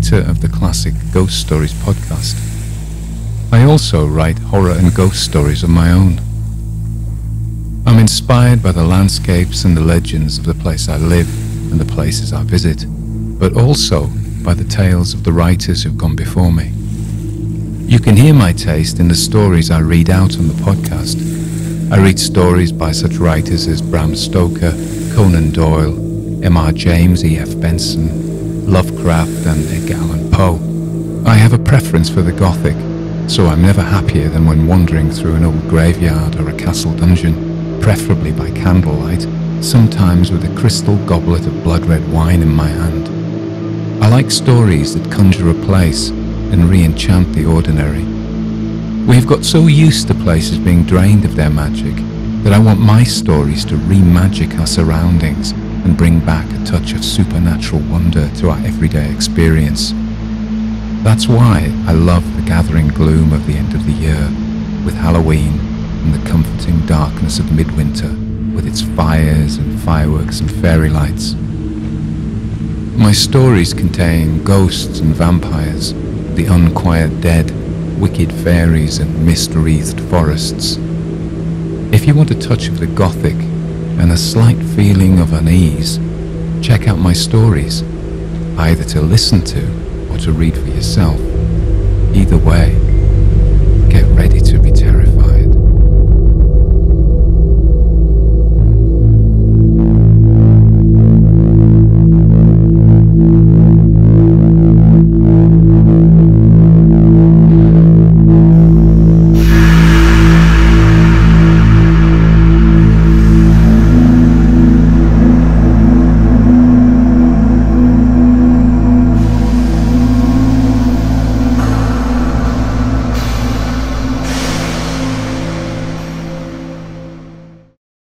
creator of the classic Ghost Stories podcast. I also write horror and ghost stories of my own. I'm inspired by the landscapes and the legends of the place I live and the places I visit, but also by the tales of the writers who've gone before me. You can hear my taste in the stories I read out on the podcast. I read stories by such writers as Bram Stoker, Conan Doyle, M.R. James, E.F. Benson, Lovecraft, and Edgar Allan Poe. I have a preference for the Gothic, so I'm never happier than when wandering through an old graveyard or a castle dungeon, preferably by candlelight, sometimes with a crystal goblet of blood red wine in my hand. I like stories that conjure a place and re-enchant the ordinary. We have got so used to places being drained of their magic that I want my stories to re-magic our surroundings and bring back a touch of supernatural wonder to our everyday experience. That's why I love the gathering gloom of the end of the year, with Halloween and the comforting darkness of midwinter, with its fires and fireworks and fairy lights. My stories contain ghosts and vampires, the unquiet dead, wicked fairies and mist-wreathed forests. If you want a touch of the Gothic and a slight feeling of unease, check out my stories, either to listen to or to read for yourself. Either way, get ready to